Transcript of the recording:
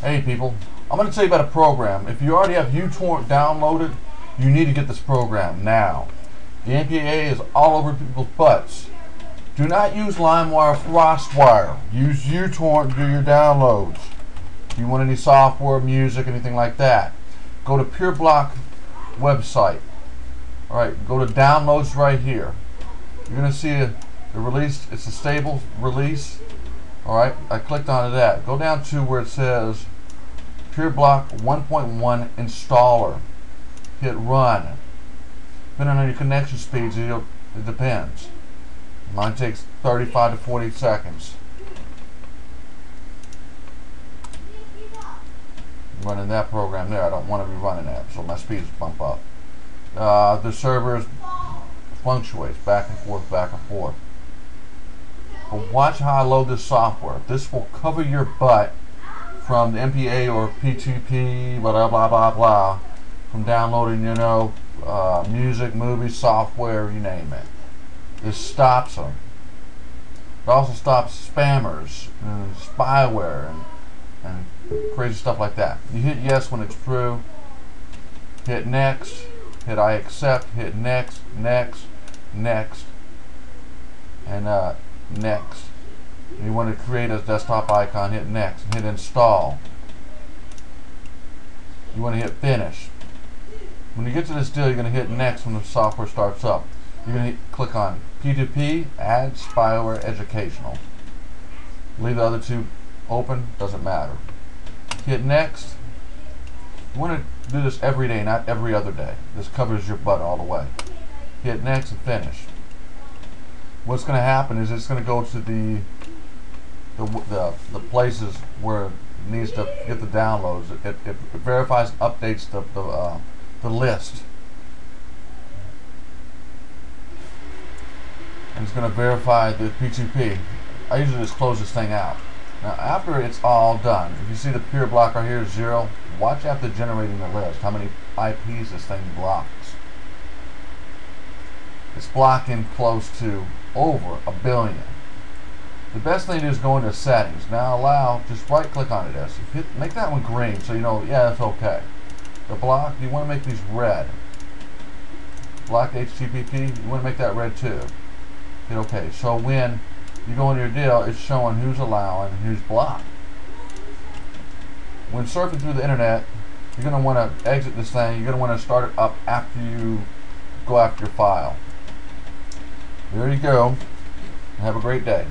Hey people, I'm going to tell you about a program. If you already have uTorrent downloaded, you need to get this program now. The MPA is all over people's butts. Do not use LimeWire FrostWire. Use uTorrent to do your downloads. If you want any software, music, anything like that, go to PeerBlock website. Alright, go to downloads right here. You're going to see a, the release, it's a stable release. Alright, I clicked onto that. Go down to where it says PeerBlock 1.1 installer. Hit run. Depending on your connection speeds, it depends. Mine takes 35 to 40 seconds. running that program there. I don't want to be running that, so my speeds bump up. Uh, the servers fluctuates back and forth, back and forth. But watch how I load this software. This will cover your butt from the MPA or P2P, blah, blah, blah, blah, from downloading, you know, uh, music, movies, software, you name it. This stops them. It also stops spammers and spyware and, and crazy stuff like that. You hit yes when it's true, hit next, hit I accept, hit next, next, next, and uh, next. You want to create a desktop icon, hit next, hit install. You want to hit finish. When you get to this deal, you're going to hit next when the software starts up. You're going to click on P2P, Add Spyware Educational. Leave the other two open, doesn't matter. Hit next. You want to do this every day, not every other day. This covers your butt all the way. Hit next and finish. What's going to happen is it's going to go to the the, the, the places where it needs to get the downloads. It, it, it verifies, updates the, the, uh, the list. And it's going to verify the P2P. I usually just close this thing out. Now after it's all done, if you see the peer block right here, zero, watch after generating the list, how many IPs this thing blocks. It's blocking close to over a billion. The best thing to do is go into settings. Now allow, just right click on it, hit, make that one green so you know, yeah, that's okay. The block, you want to make these red. Block HTTP, you want to make that red too. Hit okay. So when you go into your deal, it's showing who's allowing and who's blocked. When surfing through the internet, you're going to want to exit this thing. You're going to want to start it up after you go after your file. There you go. Have a great day.